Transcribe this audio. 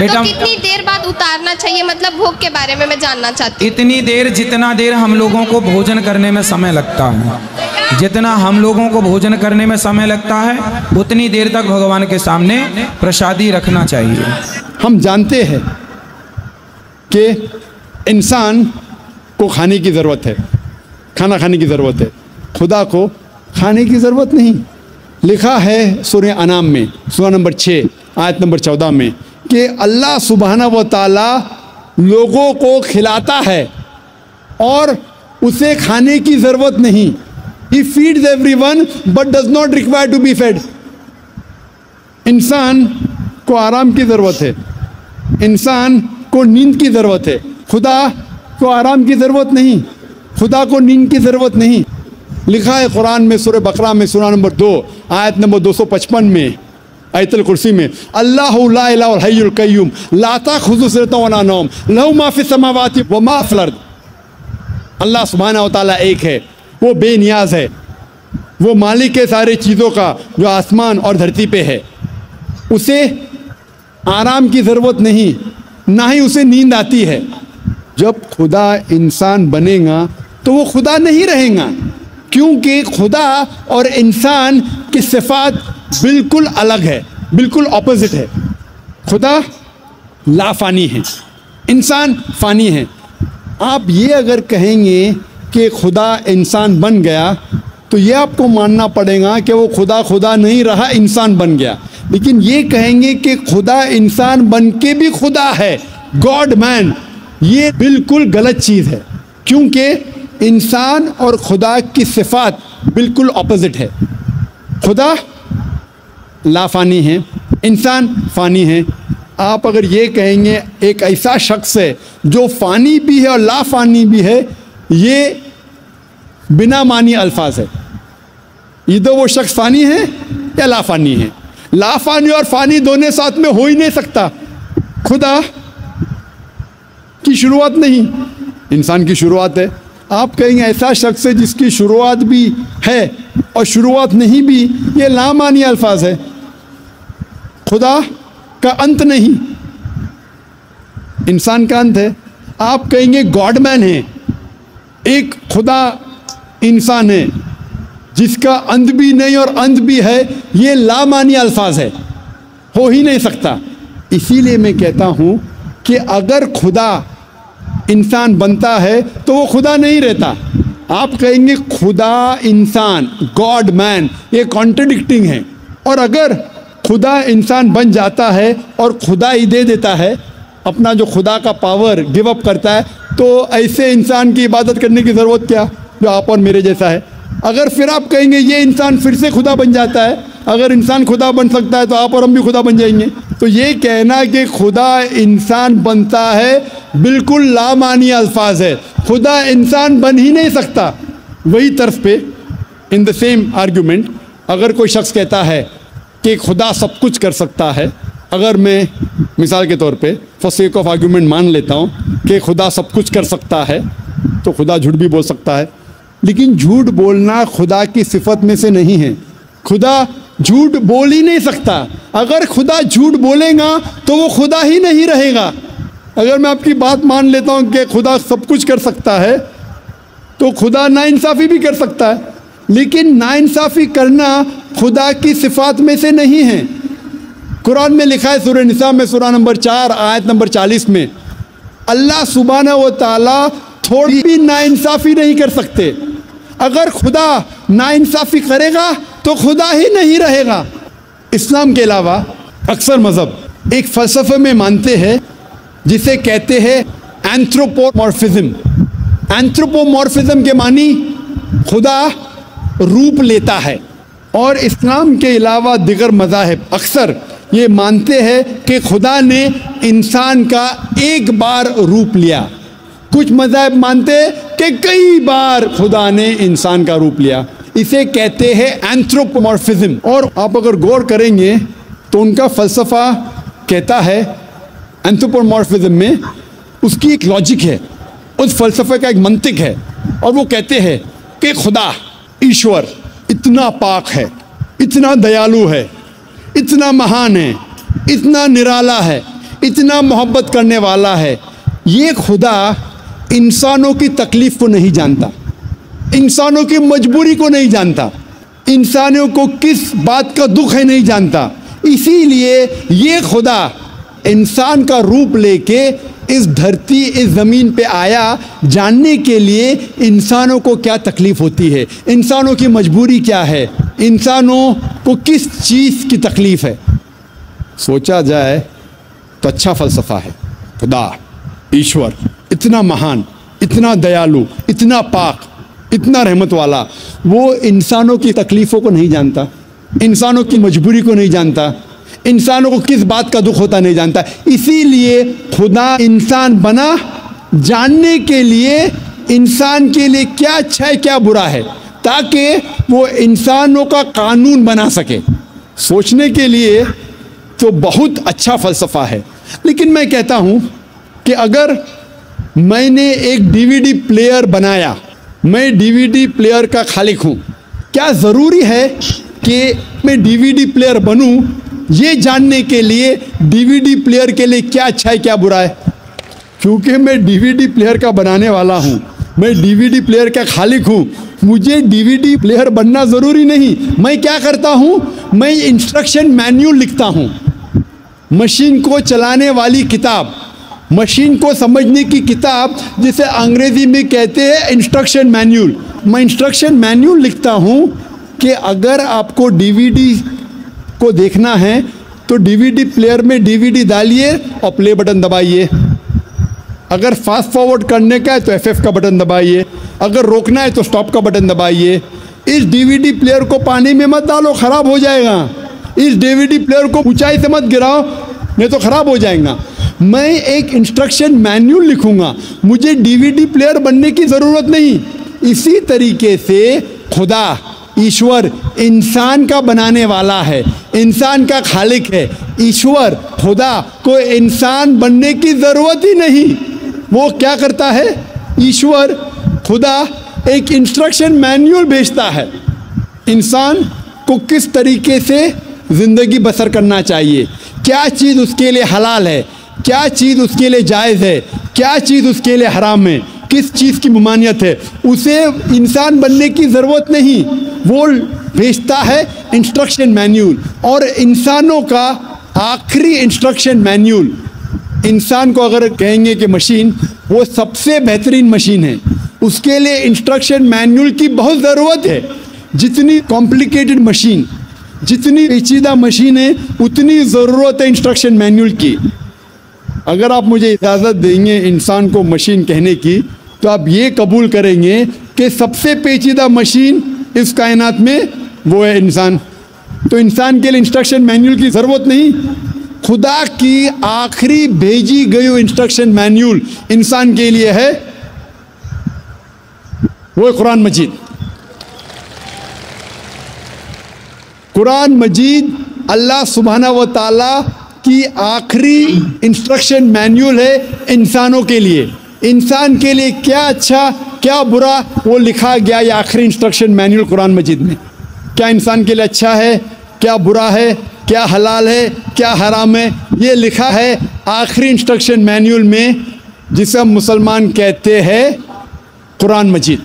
बेटा- कितनी देर बाद उतारना चाहिए? मतलब भोग के बारे में मैं जानना चाहती हूँ। इतनी देर जितना देर हम लोगों को भोजन करने में समय लगता है। जितना हम लोगों को भोजन करने में समय लगता है उतनी देर तक भगवान के सामने प्रसादी रखना चाहिए। हम जानते हैं कि इंसान को खाने की ज़रूरत है। खाना खाने की ज़रूरत है। खुदा को खाने की ज़रूरत नहीं। लिखा है सूर्य अनाम में, सूर्य नंबर छः आयत नंबर चौदह में, कि अल्लाह सुबहाना व ताला लोगों को खिलाता है और उसे खाने की ज़रूरत नहीं। ही feeds every one but does not require to be fed इंसान को आराम की ज़रूरत है। इंसान को नींद की ज़रूरत है। खुदा को आराम की ज़रूरत नहीं। खुदा को नींद की ज़रूरत नहीं। लिखा है कुरान में, सूरह बकरा में सूरा नंबर दो, आयत नंबर 255 में, आयतल कुर्सी में, अल्लाह ला इलाहा इल्ला हय्युल कय्यूम, ला ताखुज़ु सिनतun नौम, लहू मा फिस व मा फिल अल्लाह सुबहाना व एक है, वो बेनियाज है, वो मालिक है सारे चीज़ों का, जो आसमान और धरती पे है। उसे आराम की ज़रूरत नहीं, ना ही उसे नींद आती है। जब खुदा इंसान बनेगा तो वो खुदा नहीं रहेगा। क्योंकि खुदा और इंसान की सिफात बिल्कुल अलग है, बिल्कुल ऑपोजिट है। खुदा लाफानी है, इंसान फ़ानी है। आप ये अगर कहेंगे कि खुदा इंसान बन गया तो ये आपको मानना पड़ेगा कि वो खुदा खुदा नहीं रहा, इंसान बन गया। लेकिन ये कहेंगे कि खुदा इंसान बन के भी खुदा है गॉड मैन ये बिल्कुल गलत चीज़ है। क्योंकि इंसान और खुदा की सिफात बिल्कुल अपोज़िट है। खुदा लाफानी है, इंसान फ़ानी है। आप अगर ये कहेंगे, एक ऐसा शख्स है जो फ़ानी भी है और लाफानी भी है, ये बिना मानी अल्फाज है। ये तो वो शख्स फ़ानी है या लाफानी है? लाफानी और फ़ानी दोनों साथ में हो ही नहीं सकता। खुदा की शुरुआत नहीं, इंसान की शुरुआत है। आप कहेंगे ऐसा शख्स है जिसकी शुरुआत भी है और शुरुआत नहीं भी, ये लामानी अल्फाज है। खुदा का अंत नहीं। इंसान का अंत है। आप कहेंगे गॉडमैन है। एक खुदा इंसान है, जिसका अंत भी नहीं और अंत भी है, ये लामानी अल्फाज है। हो ही नहीं सकता। इसीलिए मैं कहता हूँ कि अगर खुदा इंसान बनता है तो वो खुदा नहीं रहता। आप कहेंगे, खुदा इंसान गॉड मैन ये कॉन्ट्रडिक्टिंग है। और अगर खुदा इंसान बन जाता है और खुदा ही दे देता है, अपना जो खुदा का पावर गिव अप करता है तो ऐसे इंसान की इबादत करने की ज़रूरत क्या? जो आप और मेरे जैसा है। अगर फिर आप कहेंगे, ये इंसान फिर से खुदा बन जाता है, अगर इंसान खुदा बन सकता है तो आप और हम भी खुदा बन जाएँगे। तो ये कहना कि खुदा इंसान बनता है बिल्कुल लामानी अल्फाज है। खुदा इंसान बन ही नहीं सकता। वही तरफ़ पे इन द सेम आर्ग्यूमेंट अगर कोई शख्स कहता है कि खुदा सब कुछ कर सकता है, अगर मैं मिसाल के तौर पे फॉर ऑफ़ आर्ग्यूमेंट मान लेता हूँ कि खुदा सब कुछ कर सकता है तो खुदा झूठ भी बोल सकता है। लेकिन झूठ बोलना खुदा की सिफत में से नहीं है। खुदा झूठ बोल ही नहीं सकता। अगर खुदा झूठ बोलेगा तो वो खुदा ही नहीं रहेगा। अगर मैं आपकी बात मान लेता हूँ कि खुदा सब कुछ कर सकता है तो खुदा नाइंसाफ़ी भी कर सकता है। लेकिन नाइंसाफ़ी करना खुदा की सिफात में से नहीं है। कुरान में लिखा है सूर्य निसा में सूरा नंबर चार, आयत नंबर चालीस में, अल्लाह सुबहाना व ताला थोड़ी भी नाइंसाफ़ी नहीं कर सकते। अगर खुदा नाइंसाफ़ी करेगा तो खुदा ही नहीं रहेगा। इस्लाम के अलावा अक्सर मज़हब एक फ़लसफ़े में मानते हैं जिसे कहते हैं एंथ्रोपोमॉर्फिज्म एंथ्रोपोमॉर्फिज्म के मानी खुदा रूप लेता है। और इस्लाम के अलावा दिगर मज़ाहब अक्सर ये मानते हैं कि खुदा ने इंसान का एक बार रूप लिया। कुछ मजाहब मानते कि कई बार खुदा ने इंसान का रूप लिया। इसे कहते हैं एंथ्रोपोमॉर्फिज्म और आप अगर गौर करेंगे तो उनका फ़लसफ़ा कहता है एंथ्रोपोमॉर्फिज्म में उसकी एक लॉजिक है, उस फ़लसफ़े का एक मंतिक है, और वो कहते हैं कि खुदा, ईश्वर इतना पाक है, इतना दयालु है, इतना महान है, इतना निराला है, इतना मोहब्बत करने वाला है। ये खुदा इंसानों की तकलीफ़ को नहीं जानता, इंसानों की मजबूरी को नहीं जानता, इंसानों को किस बात का दुख है नहीं जानता। इसीलिए ये खुदा इंसान का रूप लेके इस धरती, इस ज़मीन पे आया, जानने के लिए इंसानों को क्या तकलीफ़ होती है? इंसानों की मजबूरी क्या है? इंसानों को किस चीज़ की तकलीफ़ है? सोचा जाए तो अच्छा फ़लसफ़ा है। खुदा, ईश्वर, इतना महान, इतना दयालु, इतना पाक, इतना रहमत वाला, वो इंसानों की तकलीफ़ों को नहीं जानता, इंसानों की मजबूरी को नहीं जानता। इंसानों को किस बात का दुख होता नहीं जानता। इसीलिए खुदा इंसान बना, जानने के लिए इंसान के लिए क्या अच्छा है, क्या बुरा है, ताकि वो इंसानों का कानून बना सके। सोचने के लिए तो बहुत अच्छा फ़लसफ़ा है। लेकिन मैं कहता हूँ कि अगर मैंने एक डीवीडी प्लेयर बनाया, मैं डीवीडी प्लेयर का खालिक हूँ, क्या ज़रूरी है कि मैं डीवीडी प्लेयर बनूं ये जानने के लिए डीवीडी प्लेयर के लिए क्या अच्छा है, क्या बुरा है? क्योंकि मैं डीवीडी प्लेयर का बनाने वाला हूँ। मैं डीवीडी प्लेयर का खालिक हूँ। मुझे डीवीडी प्लेयर बनना ज़रूरी नहीं। मैं क्या करता हूँ? मैं इंस्ट्रक्शन मैन्यूल लिखता हूँ। मशीन को चलाने वाली किताब। मशीन को समझने की किताब, जिसे अंग्रेज़ी में कहते हैं इंस्ट्रक्शन मैन्यूल मैं इंस्ट्रक्शन मैन्यूल लिखता हूँ कि अगर आपको डीवीडी को देखना है तो डीवीडी प्लेयर में डीवीडी डालिए और प्ले बटन दबाइए। अगर फास्ट फॉरवर्ड करने का है तो एफ़ का बटन दबाइए। अगर रोकना है तो स्टॉप का बटन दबाइए। इस डीवीडी प्लेयर को पानी में मत डालो, ख़राब हो जाएगा। इस डीवीडी प्लेयर को ऊंचाई से मत गिराओ, नहीं तो ख़राब हो जाएगा। मैं एक इंस्ट्रक्शन मैन्यूल लिखूँगा। मुझे डीवीडी प्लेयर बनने की ज़रूरत नहीं। इसी तरीके से खुदा ईश्वर इंसान का बनाने वाला है, इंसान का खालिक है। ईश्वर, खुदा को इंसान बनने की ज़रूरत ही नहीं। वो क्या करता है? ईश्वर, खुदा एक इंस्ट्रक्शन मैन्यूल भेजता है। इंसान को किस तरीके से ज़िंदगी बसर करना चाहिए? क्या चीज़ उसके लिए हलाल है? क्या चीज़ उसके लिए जायज़ है? क्या चीज़ उसके लिए हराम है? किस चीज़ की ममानियत है? उसे इंसान बनने की ज़रूरत नहीं। वो भेजता है इंस्ट्रक्शन मैन्यूल और इंसानों का आखिरी इंस्ट्रक्शन मैन्यूल इंसान को अगर कहेंगे कि मशीन वो सबसे बेहतरीन मशीन है। उसके लिए इंस्ट्रक्शन मैन्यूल की बहुत ज़रूरत है। जितनी कॉम्प्लिकेटेड मशीन जितनी पेचीदा मशीन है, उतनी ज़रूरत है इंस्ट्रक्शन मैन्यूल की। अगर आप मुझे इजाज़त देंगे इंसान को मशीन कहने की तो आप ये कबूल करेंगे कि सबसे पेचीदा मशीन इस कायनात में वो है इंसान। तो इंसान के लिए इंस्ट्रक्शन मैन्यूल की ज़रूरत नहीं। खुदा की आखिरी भेजी गई इंस्ट्रक्शन मैन्यूल इंसान के लिए है। वो है कुरान मजीद। कुरान मजीद अल्लाह सुबहाना व ताला की आखिरी इंस्ट्रक्शन मैन्यूल है इंसानों के लिए। इंसान के लिए क्या अच्छा क्या बुरा, वो लिखा गया ये आखिरी इंस्ट्रक्शन मैनुअल कुरान मजिद में। क्या इंसान के लिए अच्छा है, क्या बुरा है, क्या हलाल है, क्या हराम है, ये लिखा है आखिरी इंस्ट्रक्शन मैनुअल में, जिसे हम मुसलमान कहते हैं कुरान मजिद।